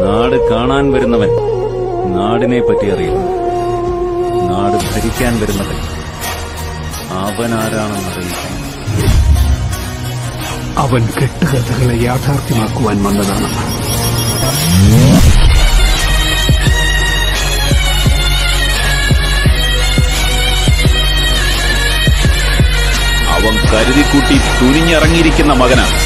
നാട് കാണാൻ വരുന്നവൻ നാടിനെ പറ്റി അറിയുന്നു. നാട് ഭരിക്കാൻ വരുന്നവൻ അവൻ ആരാണെന്നറിയിക്കണം അവൻ കെട്ടുകഥകളെ യാഥാർത്ഥ്യമാക്കുവാൻ വന്നതാണ്. അവൻ കരുതിക്കൂട്ടി തുനിഞ്ഞിറങ്ങിയിരിക്കുന്ന മകനാണ്.